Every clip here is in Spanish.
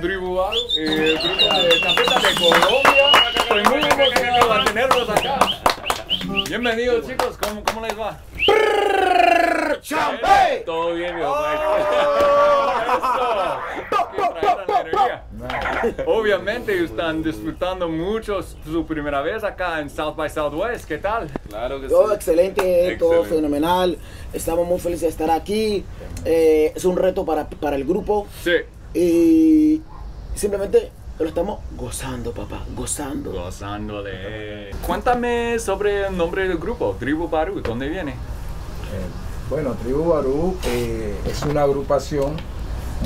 con Tribu Baru, eh, el grupo de Colombia. Estoy muy emocionado de tenerlos acá. Bienvenidos chicos, ¿cómo, cómo les va? ¡Champé! Todo bien, mi papá. Obviamente están disfrutando mucho su primera vez acá en South by Southwest. ¿Qué tal? Claro que Todo sí. excelente, todo Excelente. fenomenal. Estamos muy felices de estar aquí. Eh, es un reto para, para el grupo Sí. Y simplemente lo estamos gozando, papá, gozando. Gozando de... Cuéntame sobre el nombre del grupo, Tribu Baru, ¿dónde viene? Eh, bueno, Tribu Barú eh, es una agrupación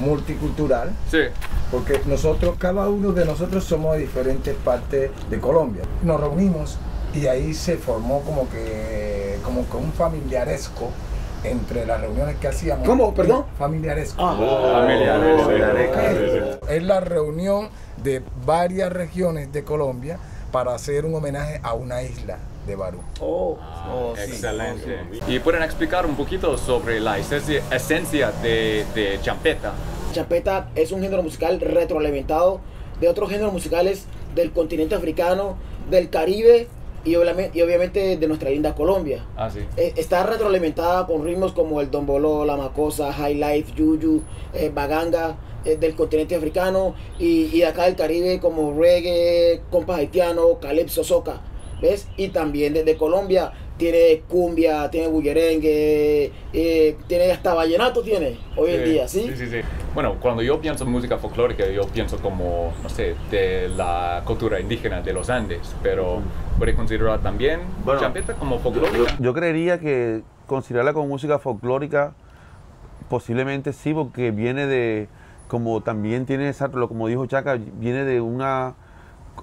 multicultural Sí. porque nosotros, cada uno de nosotros somos de diferentes partes de Colombia. Nos reunimos y ahí se formó como que, como que un familiaresco entre las reuniones que hacíamos. ¿Cómo? ¿Perdón? Familiaresco. Ah, Familiares. Es la reunión de varias regiones de Colombia para hacer un homenaje a una isla de Barú. oh. Excelente. ¿Y pueden explicar un poquito sobre la esencia, esencia de, de champeta? Champeta es un género musical retroalimentado de otros géneros musicales del continente africano, del Caribe y obviamente, y obviamente de nuestra linda Colombia. Ah, sí. Eh, está retroalimentada con ritmos como el domboló, la macosa, high life, yuyu, eh, baganga eh, del continente africano y, y de acá del Caribe como reggae, compas haitiano, calipso, soca, ¿ves? Y también desde Colombia tiene cumbia, tiene bullerengue, eh, tiene hasta vallenato tiene hoy en día, ¿sí? Sí, sí, sí. Bueno, cuando yo pienso en música folclórica, yo pienso como, no sé, de la cultura indígena de los Andes, pero ¿puede considerar también Bueno, champeta como folclórica? yo creería que considerarla como música folclórica, posiblemente sí, porque viene de, como también tiene esa, lo- como dijo Chaca, viene de una,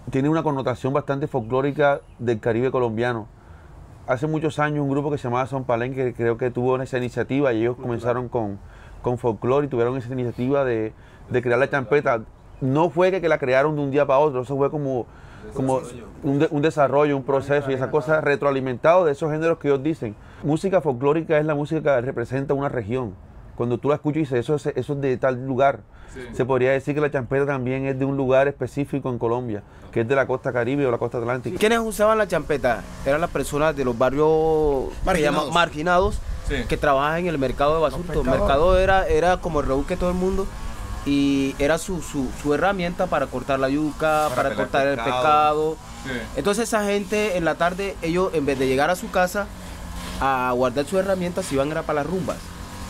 tiene una connotación bastante folclórica del Caribe colombiano. Hace muchos años un grupo que se llamaba Son Palenque creo que tuvo esa iniciativa y ellos comenzaron con, con folclore y tuvieron esa iniciativa de, de crear la champeta. No fue que, que la crearon de un día para otro, eso fue como, como un, de- un desarrollo, un proceso y esa cosa retroalimentado de esos géneros que ellos dicen. Música folclórica es la música que representa una región. Cuando tú la escuchas y dices, eso es, eso es de tal lugar. Se podría decir que la champeta también es de un lugar específico en Colombia, que es de la costa caribe o la costa atlántica. ¿Quiénes usaban la champeta? Eran las personas de los barrios que Marginados. llaman marginados Sí. que trabajaban en el mercado de basurto. El mercado era, era como el reúl que todo el mundo y era su, su, su herramienta para cortar la yuca, para, cortar el pescado. pescado. Sí. Entonces esa gente en la tarde, ellos en vez de llegar a su casa a guardar sus herramientas, se iban era para las rumbas.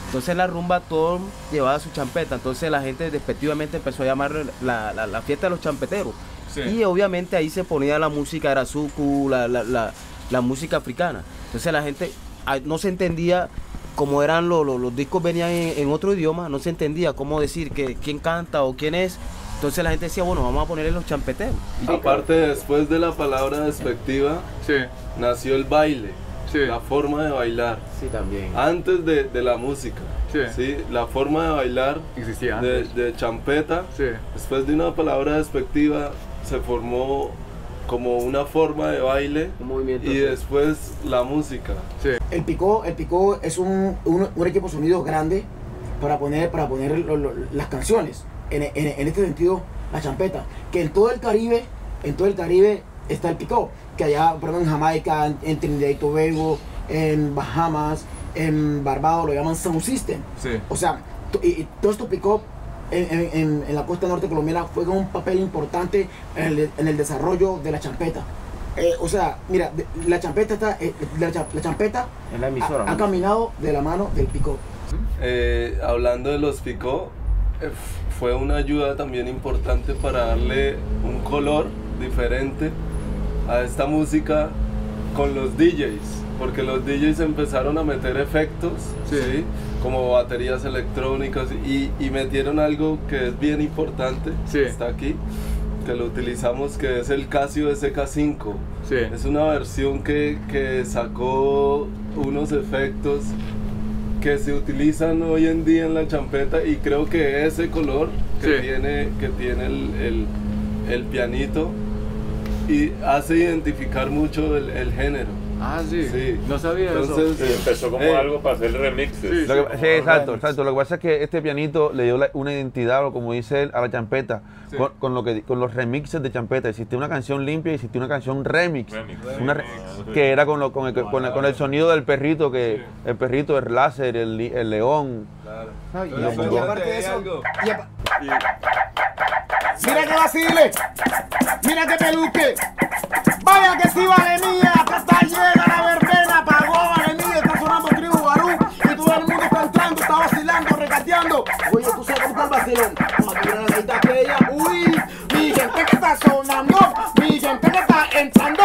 Entonces la rumba todo llevaba su champeta. Entonces la gente despectivamente empezó a llamar la, la- la fiesta de los champeteros. Sí. Y obviamente ahí se ponía la música, era suku, la, la, la, la música africana. Entonces la gente ah, no se entendía cómo eran los, los, los discos venían en, en otro idioma, no se entendía cómo decir que quién canta o quién es. Entonces la gente decía, bueno, vamos a ponerle los champeteros. Aparte, después de la palabra despectiva, Sí, nació el baile, Sí. la forma de bailar. Sí, también. Antes de, de la música, Sí. la forma de bailar existía de, antes. de champeta, Sí. después de una palabra despectiva, se formó como una forma de baile movimiento. y sí. después la música. Sí. El picó, el picó es un, un, un equipo de sonido grande para poner, para poner lo- lo- las canciones. En, en- en este sentido, la champeta. Que en todo el Caribe, en todo el Caribe está el picó. Que allá, ejemplo, en Jamaica, en, en Trinidad y Tobago, en Bahamas, en Barbados lo llaman sound system. Sí. O sea, y todo esto picó en, en- en- en la costa norte colombiana juega un papel importante en el, en el desarrollo de la champeta. Eh, o sea, mira, la champeta está, eh, la, cha- la champeta la emisora. ha, caminado de la mano del picó. Eh, hablando de los picó, eh, fue una ayuda también importante para darle un color diferente a esta música con los DJs, porque los DJs empezaron a meter efectos, Sí. ¿sí? como baterías electrónicas y, y metieron algo que es bien importante, Sí. está aquí, que lo utilizamos, que es el Casio SK5. Sí. Es una versión que, que sacó unos efectos que se utilizan hoy en día en la champeta y creo que ese color que Sí. tiene, que tiene el, el- el pianito y hace identificar mucho el, el género. Ah, sí. Sí. No sabía Entonces, eso. Empezó como Eh. algo para hacer remixes. Que- sí, exacto, exacto. Lo que pasa es que este pianito le dio la- una identidad, o como dice él, a la champeta, Sí. con, con lo que, con los remixes de champeta. Existía una canción limpia y existía una canción remix. Remix. Una re- que era con, lo- con, el, con, el, con el sonido del perrito, que el perrito, el láser, el, león. Ay, Pero y- aparte de eso, Mira que vacile, mira que peluque. Vaya que sí, vale mía, que está llena la verbena, pagó vale mía, está sonando tribu barú, y todo el mundo está entrando, está vacilando, regateando. Oye, tú sabes cómo está el vacilón, vamos a tirar la aquella, uy, mi gente que está sonando, mi gente que está entrando.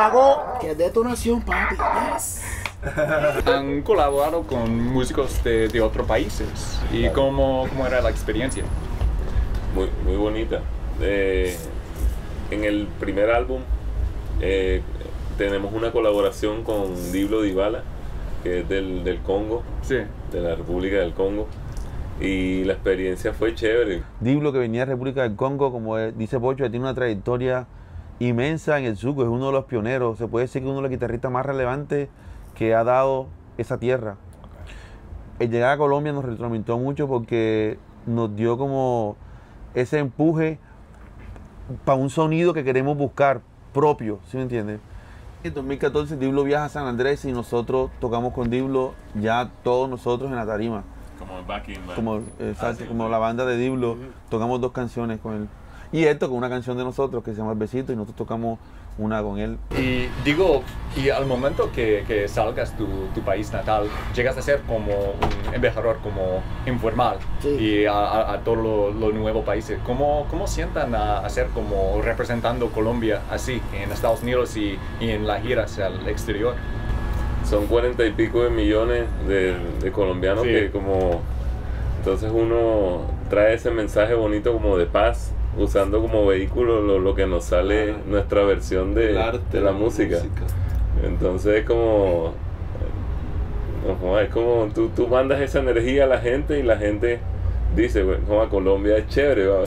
Pagó. ¡Qué detonación, papi! Yes. Han colaborado con músicos de, de otros países. ¿Y cómo, cómo era la experiencia? Muy, muy bonita. Eh, en el primer álbum eh, tenemos una colaboración con Diblo Dybala, que es del, del Congo, Sí. de la República del Congo. Y la experiencia fue chévere. Diblo, que venía de República del Congo, como dice Pocho, tiene una trayectoria inmensa en el suco, es uno de los pioneros. Se puede decir que uno de los guitarristas más relevantes que ha dado esa tierra. El llegar a Colombia nos retroalimentó mucho porque nos dio como ese empuje para un sonido que queremos buscar propio, ¿sí me entiendes? En 2014 Diblo viaja a San Andrés y nosotros tocamos con Diblo ya todos nosotros en la tarima Como backing band. como, exacto, sí. como la banda de Diblo, tocamos dos canciones con él. Y él tocó una canción de nosotros que se llama El Besito y nosotros tocamos una con él. Y digo, y al momento que, que salgas tu, tu país natal, llegas a ser como un embajador como informal Sí. y a, a, a todos los los nuevos países. ¿Cómo, cómo sientan a, a ser como representando Colombia así en Estados Unidos y, y en las giras al exterior? Son cuarenta y pico de millones de, de colombianos Sí. que como... Entonces uno trae ese mensaje bonito como de paz, usando como vehículo lo, lo que nos sale nuestra versión de, arte, de la música. Entonces es como... no, es como tú, tú mandas esa energía a la gente y la gente dice, joda, Colombia es chévere, va".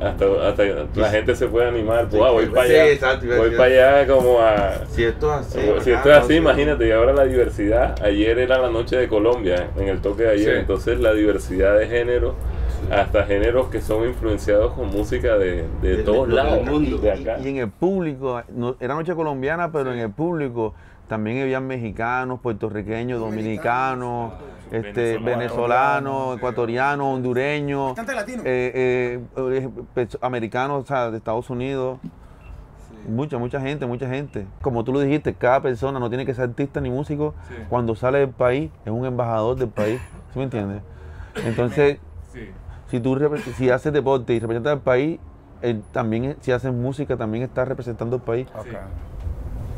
Hasta, hasta la gente se puede animar, Sí, "Wow, voy para allá, exacto, voy para allá como a... Si esto es así. si esto es así, imagínate, y ahora la diversidad, ayer era la noche de Colombia, en el toque de ayer, Sí. entonces la diversidad de género, hasta géneros que son influenciados con música de, de Del- todos del lados, mundo. de acá. Y en el público, no- era noche colombiana, pero en el público también habían mexicanos, puertorriqueños, dominicanos, este, Venezolanos. ecuatorianos, hondureños, eh, eh, eh, perso- americanos, o sea, de Estados Unidos. Mucha, mucha gente, mucha gente. Como tú lo dijiste, cada persona no tiene que ser artista ni músico. Sí. Cuando sale del país, es un embajador del país. ¿Sí me entiendes? Entonces, Sí. Si tú si haces deporte y representas al país, eh, también si haces música, también estás representando al país. Sí.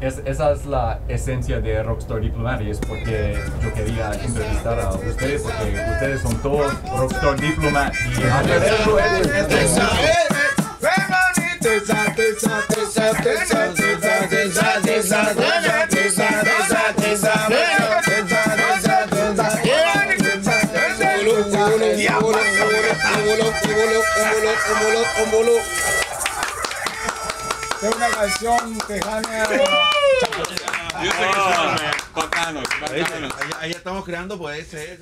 Es- esa es la esencia de Rockstar Diplomat y es porque yo quería entrevistar a ustedes porque ustedes son todos Rockstar Diplomat y es, una canción tejana. Ahí, ahí estamos creando, puede ser.